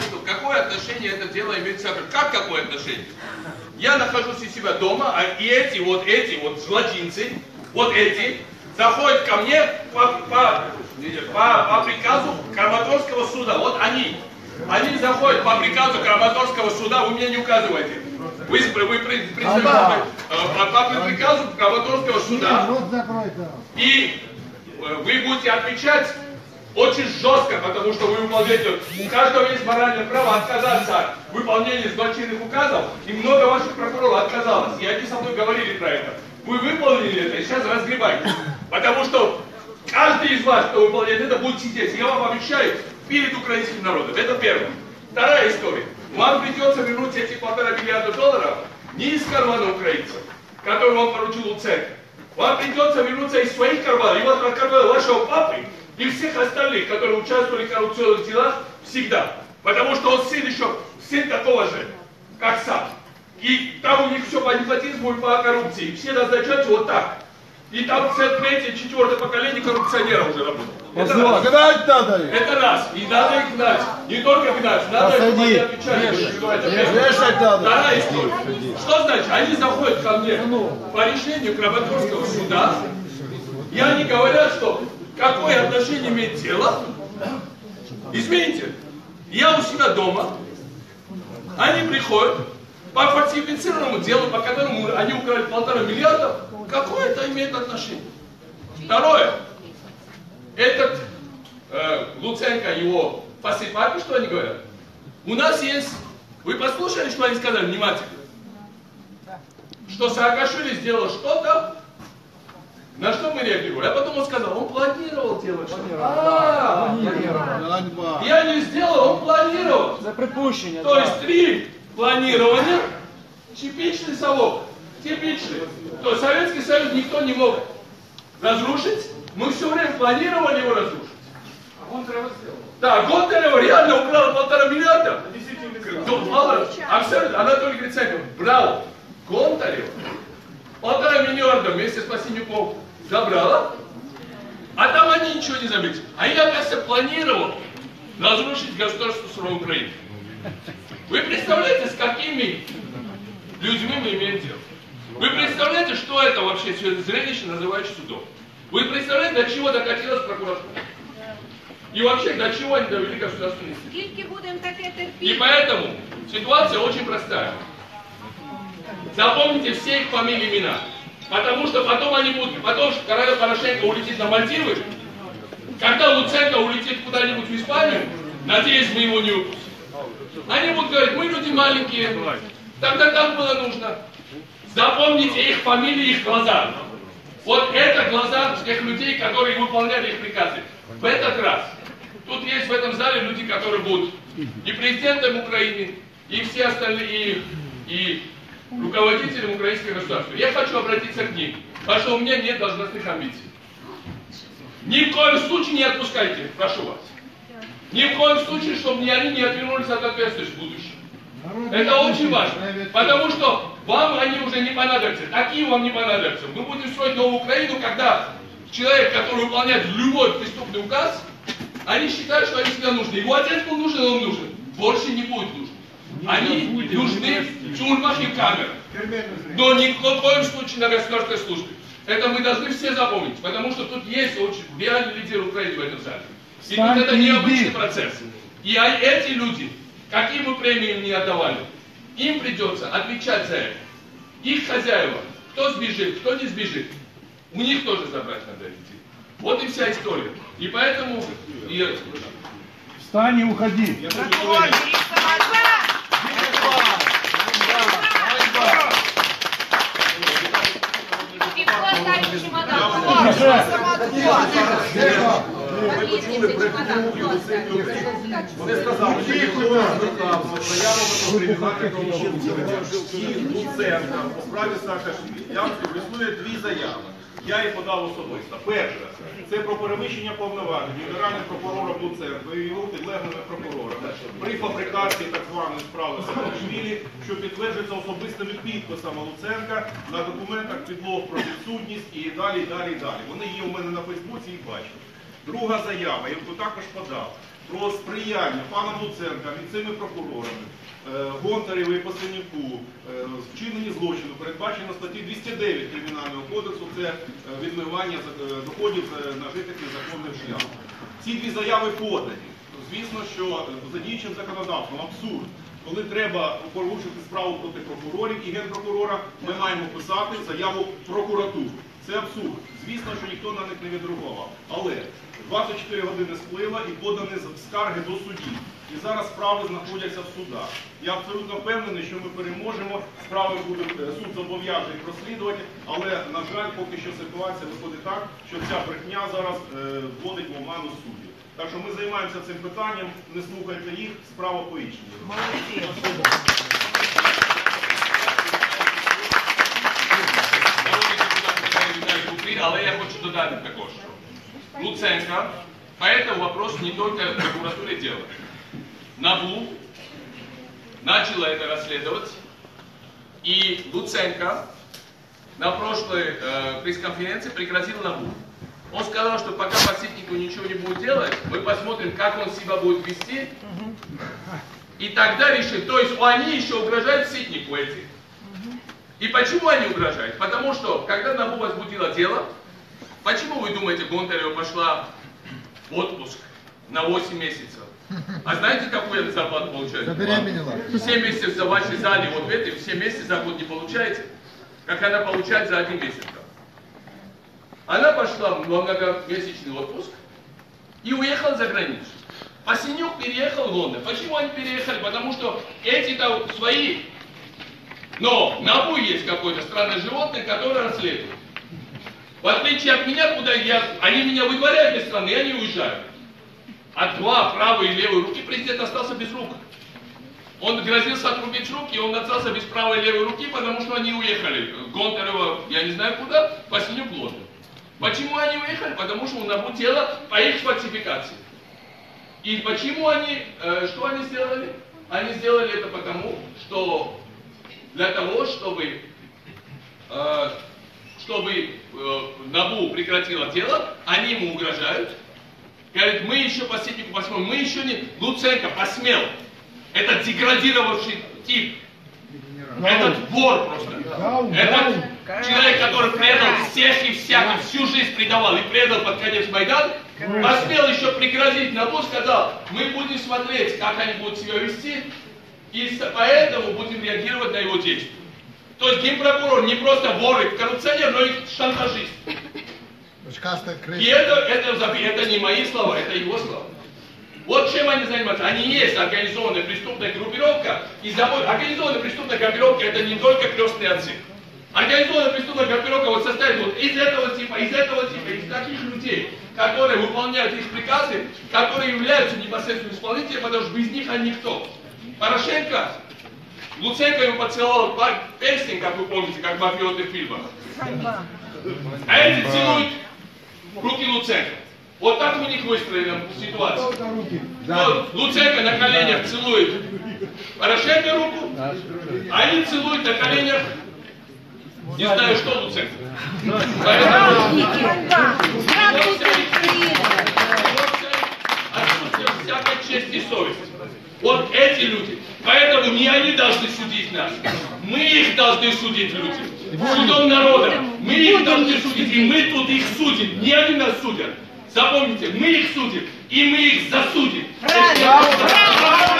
что какое отношение это дело имеет к собой? Как какое отношение? Я нахожусь у себя дома, а и эти вот эти вот злочинцы, вот эти, заходят ко мне по, по, по, по приказу Краматорского суда. Вот они. Они заходят по приказу Краматорского суда, вы мне не указываете. Вы, вы представляете, э, по, по приказу Краматорского суда. И э, вы будете отвечать очень жестко, потому что вы выполняете, у каждого есть моральное право отказаться от выполнения злочинных указов, и много ваших прокуроров отказалось. И они со мной говорили про это. Вы выполнили это, и сейчас разгребайте. Потому что каждый из вас, кто выполняет это, будет сидеть. Я вам обещаю, перед украинским народом. Это первое. Вторая история. Вам придется вернуть эти полтора миллиарда долларов не из кармана украинцев, которые вам поручил Луценко. Вам придется вернуться из своих карманов, и вот от кармана вашего папы и всех остальных, которые участвовали в коррупционных делах, всегда. Потому что он сын еще, сын такого же, как сам. И там у них все по непотизму и по коррупции. Все назначаются вот так. И там все третье, четвертое поколение коррупционеров уже работает. Это раз. Гнать надо их. Это раз. И надо их гнать. Не только гнать, надо Посади. Это первое. Вешать надо. Вторая история. Что значит? Они заходят ко мне по решению Краматорского суда, и они говорят, что отношение имеет дело. Извините, я у себя дома, они приходят по фальсифицированному делу, по которому они украли полтора миллиарда, какое это имеет отношение? Второе, этот э, Луценко, его посыпали, что они говорят? У нас есть, вы послушали, что они сказали внимательно? Что Саакашвили сделал что-то, на что мы реагировали? А потом он сказал, он планировал делать что-то. А, Ганьба. я не сделал, он планировал. За припущення. То есть три планирования, типичный совок, типичный. То есть Советский Союз никто не мог разрушить, мы все время планировали его разрушить. Да, Гонтарева реально украл полтора миллиарда. Ну, мало, абсолютно, Анатолий Гриценко брал Гонтарева, полтора миллиарда вместе с Пасинюком забрала, а там они ничего не заметили. А я, кажется, планировал разрушить государство страну Украины. Вы представляете, с какими людьми мы имеем дело? Вы представляете, что это вообще все зрелище называют судом? Вы представляете, до чего докатилась прокуратура? И вообще, до чего они довели государственный суд? Скільки будемо таке И терпіти? поэтому ситуация очень простая. Запомните все их фамилии, имена. Потому что потом они будут, потом, когда Порошенко улетит на Мальдивы, когда Луценко улетит куда-нибудь в Испанию, надеюсь, мы его не упустим. Они будут говорить, мы люди маленькие, тогда так было нужно. Запомните их фамилии, их глаза. Вот это глаза тех людей, которые выполняли их приказы. В этот раз. Тут есть в этом зале люди, которые будут и президентом Украины, и все остальные, и, и руководителем украинского государства. Я хочу обратиться к ним, потому что у меня нет должностных амбиций. Ни в коем случае не отпускайте, прошу вас. Ни в коем случае, чтобы ни они не отвернулись от ответственности в будущем. Это очень важно. Потому что вам они уже не понадобятся. Такие вам не понадобятся. Мы будем строить новую Украину, когда человек, который выполняет любой преступный указ, они считают, что они всегда нужны. Его отец был нужен, он нужен. Больше не будет нужен. Они нужны в тюрьмах и в камерах. Но ни в коем случае на государственной службе. Это мы должны все запомнить, потому что тут есть очень реальный лидер Украины в этом зале. И тут это необычный процесс. И а- эти люди, какие бы премии им не отдавали, им придется отвечать за это. Их хозяева, кто сбежит, кто не сбежит, у них тоже забрать надо детей. Вот и вся история. И поэтому и Встань и уходи. Ви почули брехню Вони сказали, що ніхто не звертався заяву про кримінальне правопорушення Луценка у справі. Я вам скажу, дві заяви. Я їх подав особисто. Перше, це про перевищення повноважень генеральним прокурором Луценко і його підлеглими прокурорами при фабрикації так званої справи Саакашвілі, що підтверджується особистими підписами Луценка на документах підлог про відсутність і далі, і далі, і далі. Вони є у мене на Фейсбуці і бачать. Друга заява, яку також подав. про сприяння пана Луценка місцевими прокурорами, Гонтарєву і Пасенюку е, в вчиненні злочину передбачено статті 209 Кримінального кодексу, це е, відмивання е, доходів е, нажитих незаконним шляхом. Ці дві заяви подані. Звісно, що е, за діючим законодавством абсурд. Коли треба порушити справу проти прокурорів і генпрокурора, ми маємо писати заяву прокуратуру. Це абсурд. Звісно, що ніхто на них не відреагував. Але 24 години сплило і подані скарги до судів. І зараз справи знаходяться в судах. Я абсолютно впевнений, що ми переможемо. Справи будуть е, суд зобов'язаний їх розслідувати, але на жаль, поки що ситуація виходить так, що ця брехня зараз е, вводить в оману суддів. Так що ми займаємося цим питанням, не слухайте їх, справа по іншому. Народний депутат Михайло Віталійович Купрій, але я хочу додати також, що Луценко, поэтому вопрос не только в прокуратуре дела. НАБУ начала это расследовать, и Луценко на прошлой э, пресс-конференции пригрозил НАБУ. Он сказал, что пока по Ситнику ничего не будет делать, мы посмотрим, как он себя будет вести, и тогда решим. То есть они еще угрожают Ситнику эти. И почему они угрожают? Потому что, когда НАБУ возбудило дело, почему вы думаете, Гонтарева пошла в отпуск на 8 месяцев? А знаете, какую она зарплату получает? Забеременела. 7 месяцев за вашей зале, вот в этой, 7 месяцев за год не получаете? Как она получает за один месяц. Она пошла в многомесячный отпуск и уехала за границу. Пасенюк переехал в Лондон. Почему они переехали? Потому что эти-то свои. Но НАБУ есть какое-то странное животное, которое расследует. В отличие от меня, куда я, они меня выдворяют из страны, и они уезжают. А два правой и левой руки президент остался без рук. Он грозился отрубить руки, он остался без правой и левой руки, потому что они уехали. Гонтарева, я не знаю куда, Пасенюк в Лондон. Почему они уехали? Потому что у НАБУ дело по их фальсификации. И почему они, э, что они сделали? Они сделали это потому, что для того, чтобы, э, чтобы э, НАБУ прекратило дело, они ему угрожают. Говорят, мы еще по Ситнику посмотрим, мы еще не... Луценко посмел. Это деградировавший тип. Этот вор просто. Этот человек, который предал всех и всяких, всю жизнь предавал и предал под конец Майдан, посмел еще пригрозить НАБУ, сказал, мы будем смотреть, как они будут себя вести, и поэтому будем реагировать на его действия. То есть генпрокурор не просто вор и коррупционер, но и шантажист. И это, это, это не мои слова, это его слова. Вот чем они занимаются. Они есть организованная преступная группировка. И забудь, организованная преступная группировка это не только крестные отцы. Организованная преступная группировка вот состоит вот из этого типа, из этого типа, из таких людей, которые выполняют их приказы, которые являются непосредственно исполнителями, потому что без них они никто. Порошенко, Луценко ему поцеловал пар- перстень, как вы помните, как в мафиозных фильмах. А эти целуют руки Луценко. Вот так у них выстроена ситуация. Вот Луценко на коленях целует Порошенко руку, а они целуют на коленях, не знаю что Луценко. Поэтому вот вся их- вот вся их отсутствие всякой чести и совести. Вот эти люди. Поэтому не они должны судить нас. Мы их должны судить, люди. Судом народа. Мы их должны судить. И мы тут их судим. Не они нас судят. Запомните, мы их судим. И мы их засудим. Правильно.